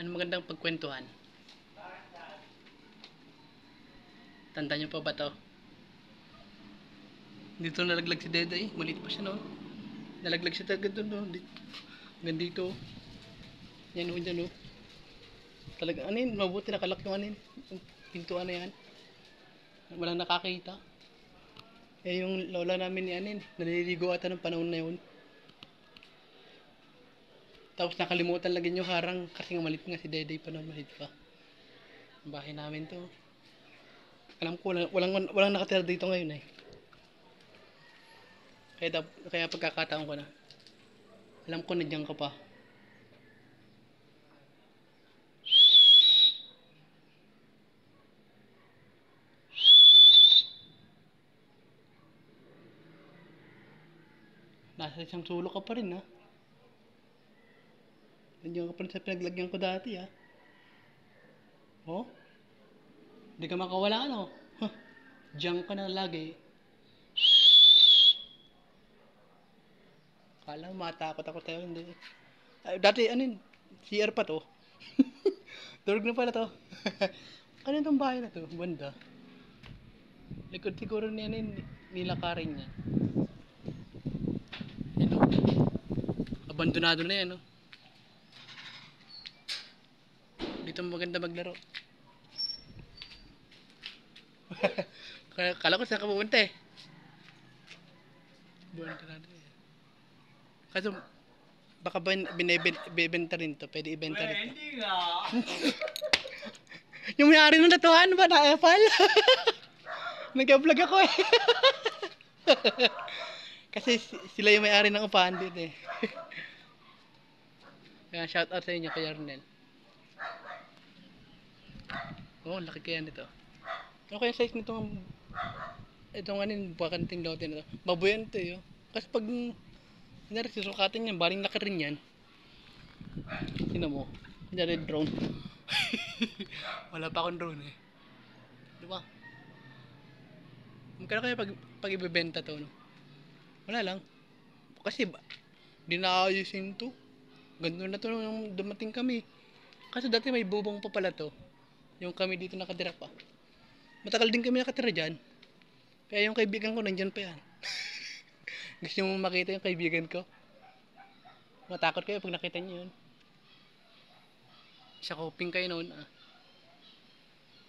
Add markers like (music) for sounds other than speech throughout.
Ano magandang pagkwentuhan? Tanda niyo pa ba to? Dito nalaglag si Dede eh. Maliit pa siya noon. Nalaglag siya talaga doon no. Di- Hanggang dito. Yan o, dyan o. Talaga, ano yun? Mabuti nakalak yung ano yun. Yung pintuan na yan. Walang nakakita. Eh yung lola namin ni Anin, naliligo ata ng panahon na yun. Tapos nakalimutan lagi yung harang kasi nga malit nga si Dede pa na malit pa. Ang bahay namin to. Alam ko walang, walang, walang nakatira dito ngayon eh. Kaya, kaya pagkakataon ko na. Alam ko nandiyan ka pa. Nasa isang sulok ka pa rin ha. Nandiyan ka pa rin pinaglagyan ko dati ha. Oh? Hindi ka makawala ano? Huh. Diyan ka na lagi. Kala matakot ako tayo. Hindi. Ay, dati ano yun? CR pa to. (laughs) Durog na pala to. (laughs) ano itong bahay na to? Banda. Likod siguro niya ano, nilakarin niya. Yan o. Abandonado na yan o. Dito maganda maglaro. (laughs) Kala ko saan ka pupunta eh. Abandonado yan. Kaso, baka ba binibenta rin to? Pwede ibenta rin. Hindi nga. (laughs) Yung may-ari ng tatuhan ba na Apple? (laughs) Nag-vlog ako eh. Kasi si- sila yung may-ari ng upahan dito eh. Kaya shout out sa inyo kay Arnel. Oh, laki kaya nito. Ano kaya size nito ng itong yung bakanting lote na to? Babuyan to eh. oh. Kasi pag Kunyari, susukatin yan, baling laki rin yan. Sino mo? Kunyari, drone. (laughs) Wala pa akong drone eh. Di ba? Magkano kaya pag, pag ibebenta to, no? Wala lang. Kasi ba, di naayusin to. Ganto na to nung dumating kami. Kasi dati may bubong pa pala to. Yung kami dito nakatira pa. Matagal din kami nakatira dyan. Kaya yung kaibigan ko nandyan pa yan. (laughs) Gusto mo makita yung kaibigan ko? Matakot kayo pag nakita niyo yun. Sa coping kayo noon. Ah.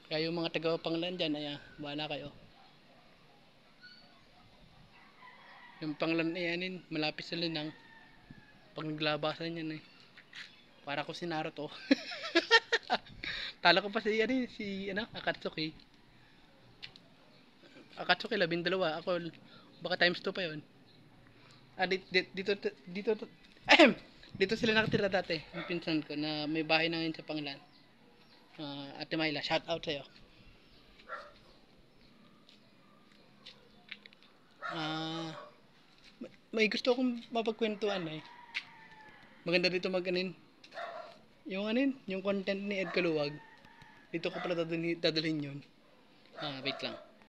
Kaya yung mga taga panglan dyan, ay ah, bahala kayo. Yung panglan ay anin, malapit sa linang. Pag naglabasan yan eh. Para ko si Naruto. (laughs) Tala ko pa si, ano, si ano, Akatsuki. Akatsuki, labing dalawa. Ako, baka times 2 pa yun. Ah, dito, dito, dito, ahem, dito sila nakatira dati, yung pinsan ko, na may bahay na ngayon sa Panglan. Ah, Ate Myla, shout out sa'yo. Ah, may- may gusto akong mapagkwentuhan eh. Maganda dito mag-anin. Yung anin, yung content ni Ed Kaluwag. Dito ko pala dadalhin, dadalhin yun. Ah, wait lang.